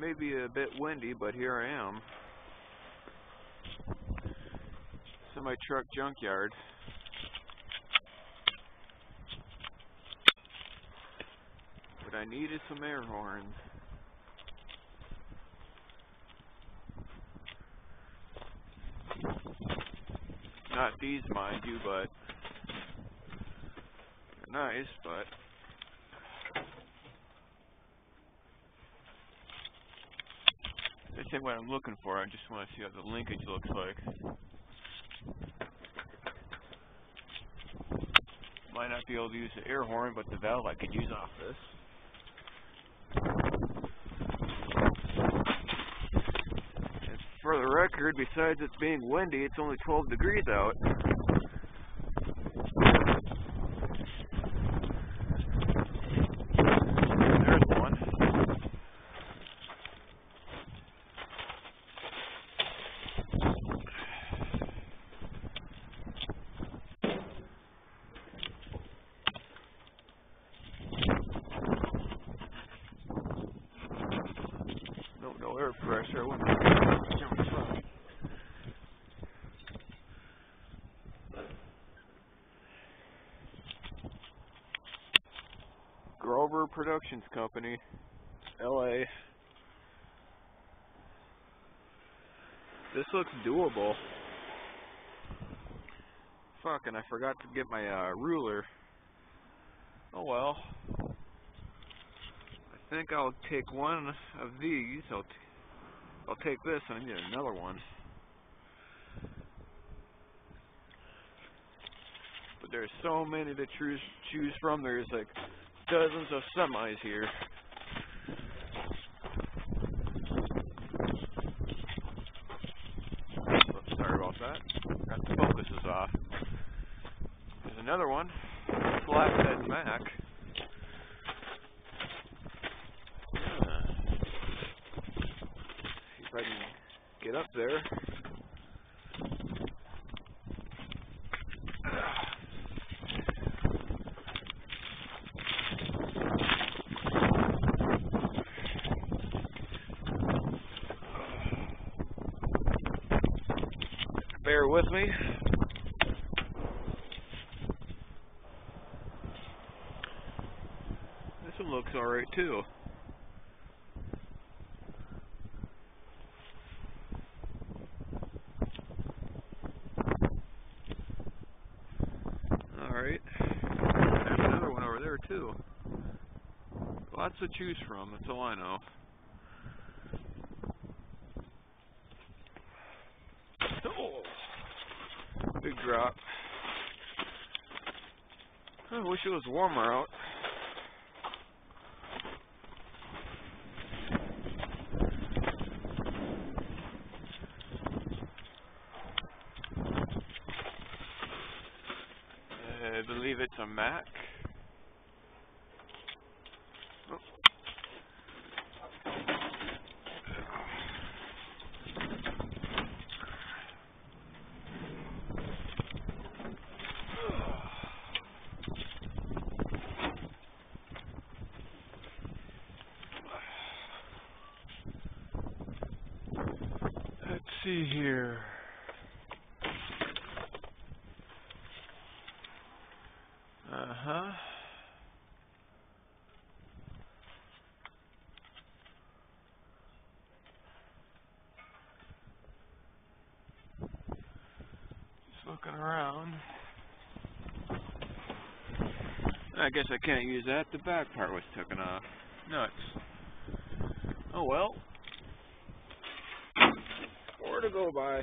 may be a bit windy, but here I am. Semi truck junkyard. What I need is some air horns. Not these, mind you, but they're nice, but ain't what I'm looking for. I just want to see how the linkage looks like. Might not be able to use the air horn, but the valve I could use off this. And for the record, besides it's being windy, it's only 12 degrees out. There's one. No, no air pressure. Grover Productions Company, L.A. This looks doable. Fuck, and I forgot to get my uh, ruler. Oh well. I think I'll take one of these. I'll I'll take this and I need another one. But there's so many to choose choose from. There's like dozens of semis here. Sorry about that. Got the focuses off. There's another one. Flathead Mack. Yeah. See if I can get up there. Bear with me. This one looks alright too. Alright. There's another one over there too. Lots to choose from, that's all I know. Oh, big drop. I wish it was warmer out. I believe it's a Mack. Oh. Let's see here. Uh huh. Just looking around. I guess I can't use that. The back part was taken off. Nuts. Oh well. To go by.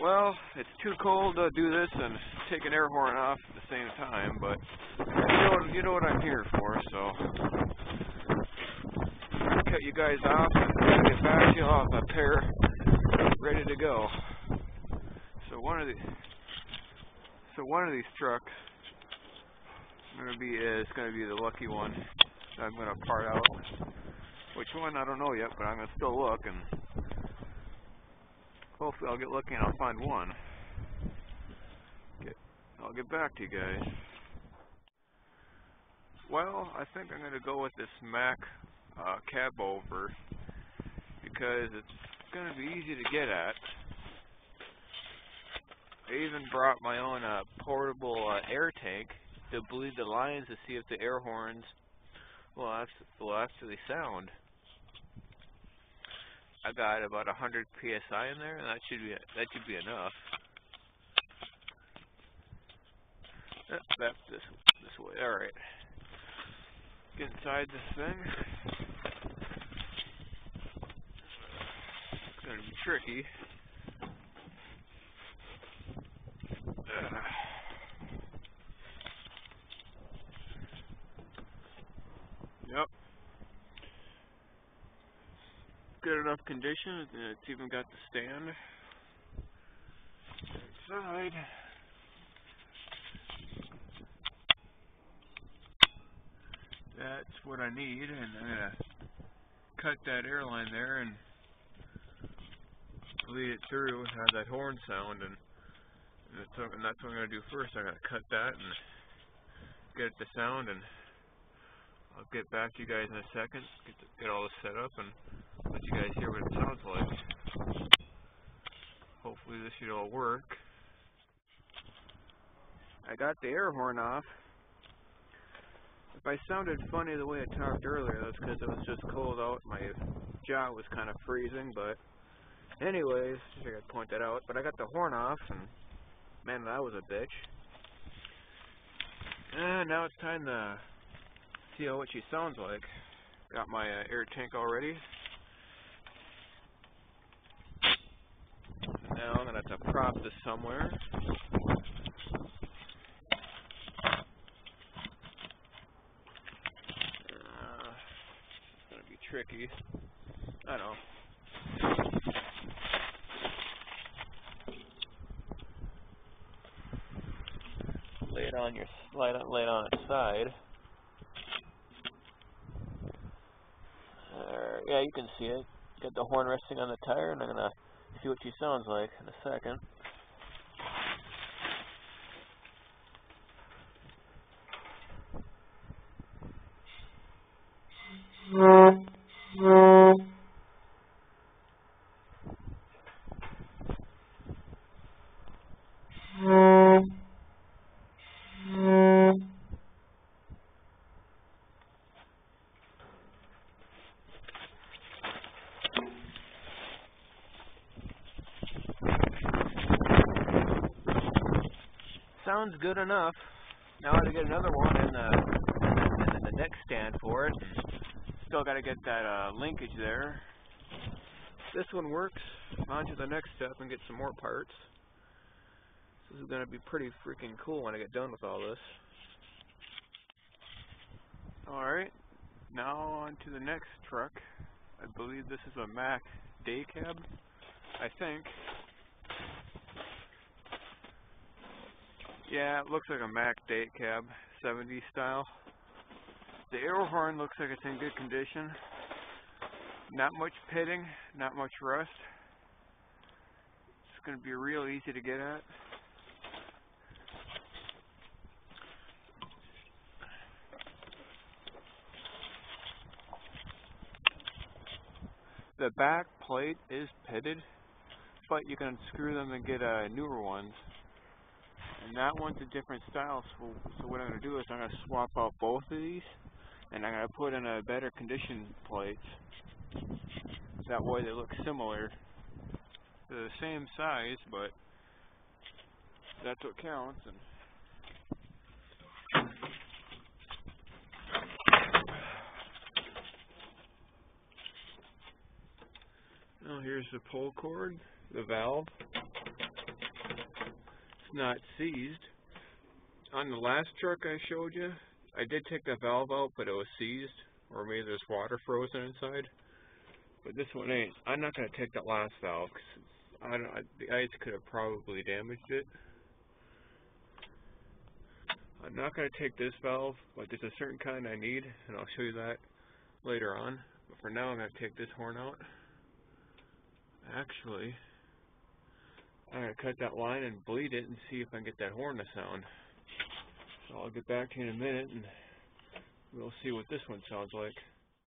Well, it's too cold to do this and take an air horn off at the same time, but you know, what- you know what I'm here for, so cut you guys off and get back to you. I'll a pair ready to go. So one of the so one of these trucks gonna be is gonna be the lucky one. I'm gonna part out. Which one I don't know yet, but I'm gonna still look and hopefully I'll get lucky and I'll find one. Get I'll get back to you guys. Well, I think I'm going to go with this Mack uh, cab over because it's going to be easy to get at. I even brought my own uh, portable uh, air tank to bleed the lines to see if the air horns will actually, will actually sound. I got about 100 psi in there, and that should be that should be enough. Eh, that's this this way. All right. Get inside this thing. It's gonna be tricky. Good enough condition. It's even got the stand. Inside. That's what I need, and I'm gonna cut that airline there and lead it through and have that horn sound, and, and, that's, and that's what I'm gonna do first. I'm gonna cut that and get it to sound, and I'll get back to you guys in a second, get, the, get all this set up, and let you guys hear what it sounds like. Hopefully this should all work. I got the air horn off. If I sounded funny the way I talked earlier, that's because it was just cold out. My jaw was kind of freezing, but anyways, I I'd point that out. But I got the horn off, and man, that was a bitch. And now it's time to see how what she sounds like. Got my uh, air tank all ready. Now I'm prop this somewhere. Uh, it's gonna be tricky. I know. Lay it on your slide lay it on its side. Yeah, you can see it. Got the horn resting on the tire, and I'm gonna see what she sounds like in a second. Sounds good enough. Now I gotta get another one and the, and the neck stand for it. Still gotta get that uh, linkage there. This one works. On to the next step and get some more parts. This is gonna be pretty freaking cool when I get done with all this. Alright, now on to the next truck. I believe this is a Mack day cab. I think. Yeah, it looks like a Mack day cab, 70s style. The air horn looks like it's in good condition. Not much pitting, not much rust. It's going to be real easy to get at. The back plate is pitted, but you can screw them and get uh, newer ones. And that one's a different style, so, so what I'm going to do is I'm going to swap out both of these, and I'm going to put in a better condition plates. That way they look similar. They're the same size, but that's what counts. And Now here's the pull cord, the valve not seized. On the last truck I showed you, I did take the valve out, but it was seized, or maybe there's water frozen inside. But this one ain't. I'm not going to take that last valve, because I don't, the ice could have probably damaged it. I'm not going to take this valve, but there's a certain kind I need, and I'll show you that later on. But for now, I'm going to take this horn out. Actually, I'm gonna cut that line and bleed it and see if I can get that horn to sound. So I'll get back to you in a minute and we'll see what this one sounds like.